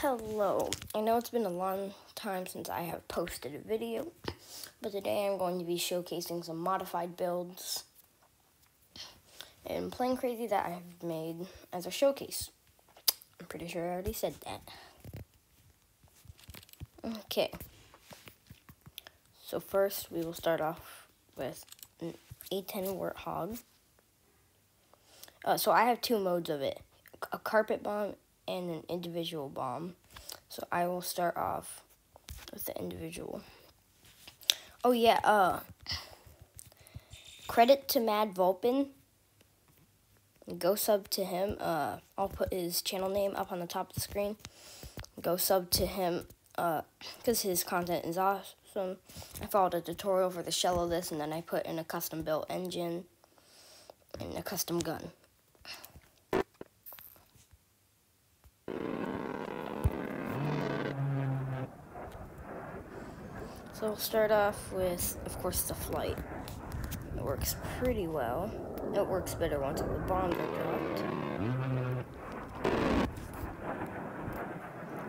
Hello. I know it's been a long time since I have posted a video, but today I'm going to be showcasing some modified builds and Plane Crazy that I've made as a showcase. I'm pretty sure I already said that. Okay. So first we will start off with an A10 Warthog. Uh, so I have two modes of it, a carpet bomb and an individual bomb. So I will start off with the individual. Oh yeah, uh, credit to Mad Vulpen. Go sub to him. Uh, I'll put his channel name up on the top of the screen. Go sub to him uh because uh, his content is awesome. I followed a tutorial for the shell of this, and then I put in a custom built engine and a custom gun. So we'll start off with, of course, the flight. It works pretty well. It works better once the bombs are dropped.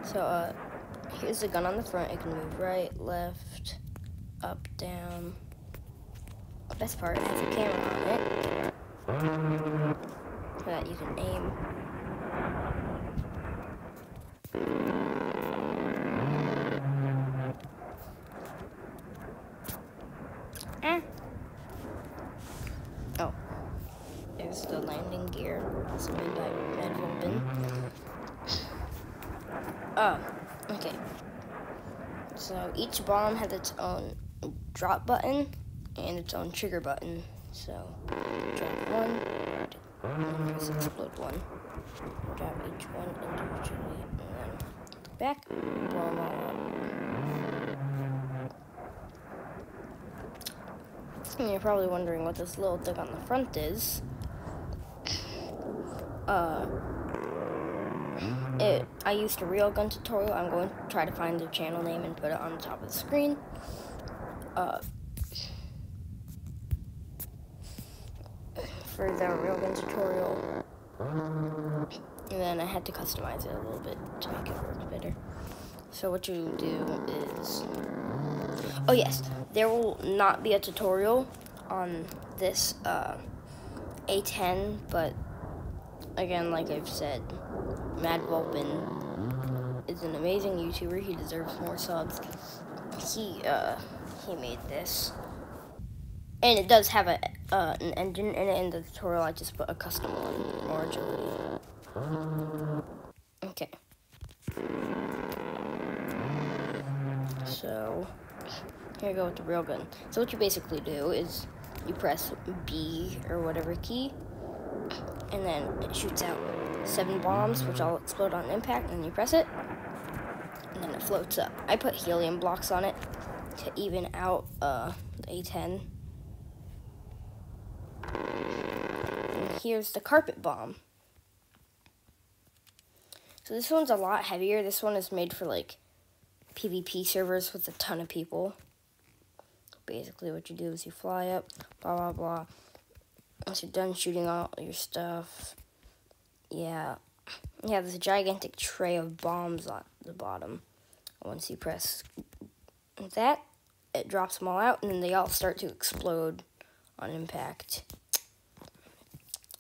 So, uh, here's the gun on the front. It can move right, left, up, down. The best part, it has a camera on it. So that you can aim Eh. Oh. is the landing gear. It's made by Red Oh, okay. So each bomb has its own drop button and its own trigger button. So drop one, and press explode one. Drop each one individually, and then back, them all up. You're probably wondering what this little thing on the front is uh, it, I used a real gun tutorial. I'm going to try to find the channel name and put it on the top of the screen. Uh, for the real gun tutorial. And then I had to customize it a little bit to make it work better. So what you do is, oh yes, there will not be a tutorial on this uh, A10, but again, like I've said, Mad Vulpen is an amazing YouTuber. He deserves more subs. He uh he made this, and it does have a uh, an engine in it. In the tutorial, I just put a custom one, agility. Okay. So here I go with the real gun. So what you basically do is you press B or whatever key and then it shoots out seven bombs, which all explode on impact, and then you press it, and then it floats up. I put helium blocks on it to even out uh, the A10. And here's the carpet bomb. So this one's a lot heavier. This one is made for like PvP servers with a ton of people. Basically what you do is you fly up, blah, blah, blah once you're done shooting all your stuff, yeah, you have this gigantic tray of bombs on the bottom. Once you press that, it drops them all out, and then they all start to explode on impact.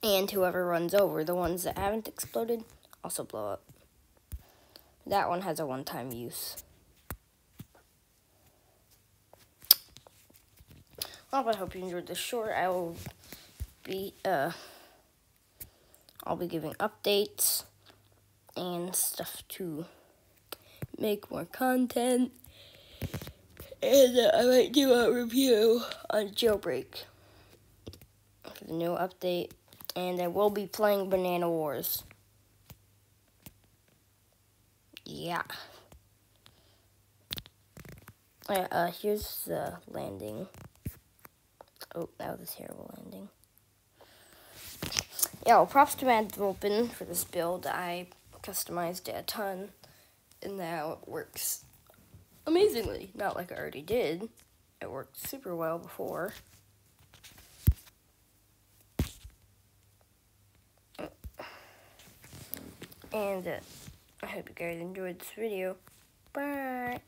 And whoever runs over, the ones that haven't exploded, also blow up. That one has a one-time use. Well, I hope you enjoyed this short. I will be uh I'll be giving updates and stuff to make more content. And uh, I might do a review on Jailbreak for the new update. And I will be playing Banana Wars. Yeah. Uh, uh here's the landing. Oh, that was a terrible ending. yeah, well, props to Mad Vulpen for this build. I customized it a ton, and now it works amazingly. Not like I already did. It worked super well before. And uh, I hope you guys enjoyed this video. Bye.